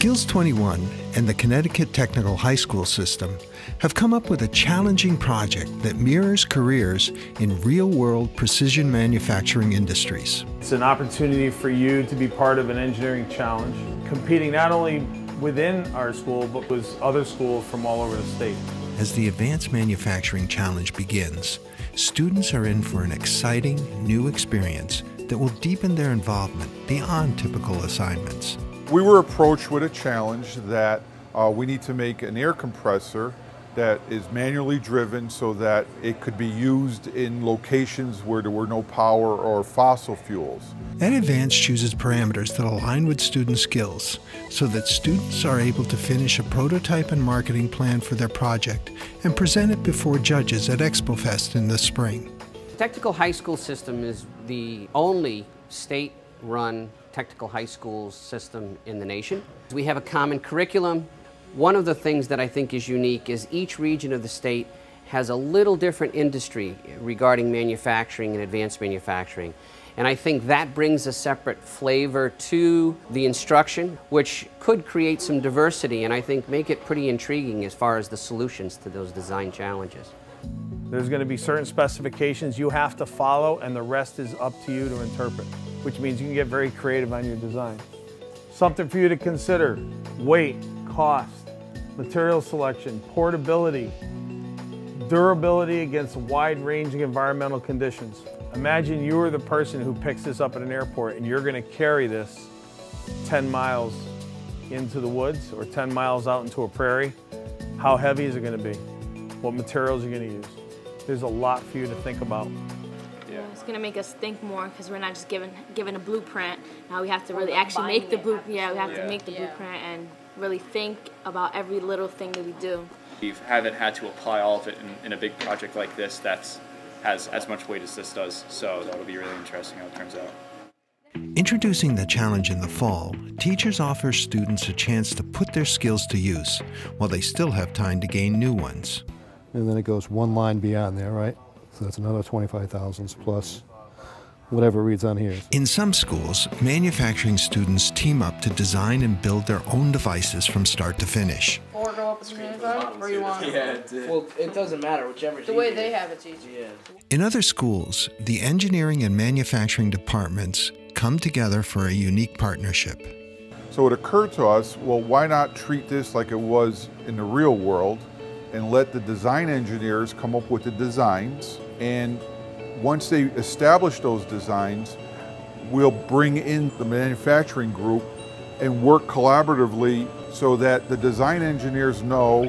Skills 21 and the Connecticut Technical High School system have come up with a challenging project that mirrors careers in real world precision manufacturing industries. It's an opportunity for you to be part of an engineering challenge, competing not only within our school but with other schools from all over the state. As the Advanced Manufacturing Challenge begins, students are in for an exciting new experience that will deepen their involvement beyond typical assignments. We were approached with a challenge that uh, we need to make an air compressor that is manually driven so that it could be used in locations where there were no power or fossil fuels. EdAdvance chooses parameters that align with student skills so that students are able to finish a prototype and marketing plan for their project and present it before judges at ExpoFest in the spring. Technical high school system is the only state-run technical high school system in the nation. We have a common curriculum. One of the things that I think is unique is each region of the state has a little different industry regarding manufacturing and advanced manufacturing. And I think that brings a separate flavor to the instruction, which could create some diversity and I think make it pretty intriguing as far as the solutions to those design challenges. There's going to be certain specifications you have to follow and the rest is up to you to interpret which means you can get very creative on your design. Something for you to consider, weight, cost, material selection, portability, durability against wide-ranging environmental conditions. Imagine you are the person who picks this up at an airport and you're going to carry this 10 miles into the woods or 10 miles out into a prairie. How heavy is it going to be? What materials are you going to use? There's a lot for you to think about. It's gonna make us think more because we're not just given given a blueprint. Now we have to really actually make the blueprint. Yeah, we have to make the blueprint and really think about every little thing that we do. We haven't had to apply all of it in, in a big project like this that's has as much weight as this does. So that'll be really interesting how it turns out. Introducing the challenge in the fall, teachers offer students a chance to put their skills to use while they still have time to gain new ones. And then it goes one line beyond there, right? So that's another 25 plus whatever reads on here. In some schools, manufacturing students team up to design and build their own devices from start to finish. Or go up the screen or you want? Yeah, it Well, it doesn't matter, whichever. The way they have it's easy. Yeah. In other schools, the engineering and manufacturing departments come together for a unique partnership. So it occurred to us, well, why not treat this like it was in the real world and let the design engineers come up with the designs and once they establish those designs, we'll bring in the manufacturing group and work collaboratively so that the design engineers know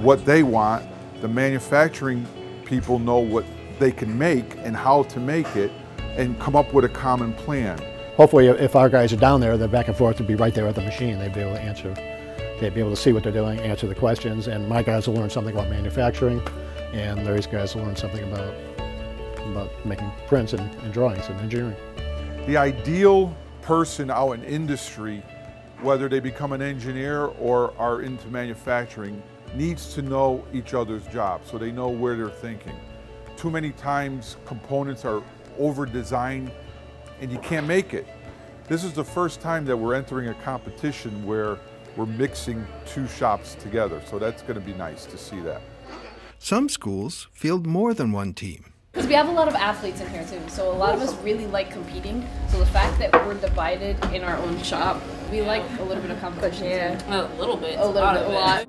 what they want, the manufacturing people know what they can make and how to make it, and come up with a common plan. Hopefully, if our guys are down there, the back and forth would be right there at the machine. They'd be able to answer, they'd be able to see what they're doing, answer the questions, and my guys will learn something about manufacturing, and Larry's guys will learn something about about making prints and, and drawings and engineering. The ideal person out in industry, whether they become an engineer or are into manufacturing, needs to know each other's job so they know where they're thinking. Too many times components are over-designed and you can't make it. This is the first time that we're entering a competition where we're mixing two shops together, so that's going to be nice to see that. Some schools field more than one team. Because we have a lot of athletes in here too, so a lot of us really like competing. So the fact that we're divided in our own shop, we like a little bit of competition. Yeah, a little bit. A little bit, a lot.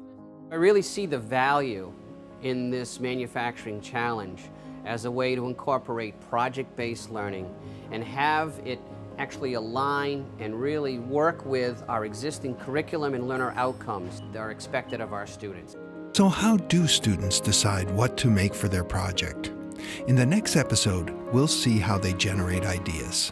I really see the value in this manufacturing challenge as a way to incorporate project-based learning and have it actually align and really work with our existing curriculum and learner outcomes that are expected of our students. So how do students decide what to make for their project? In the next episode, we'll see how they generate ideas.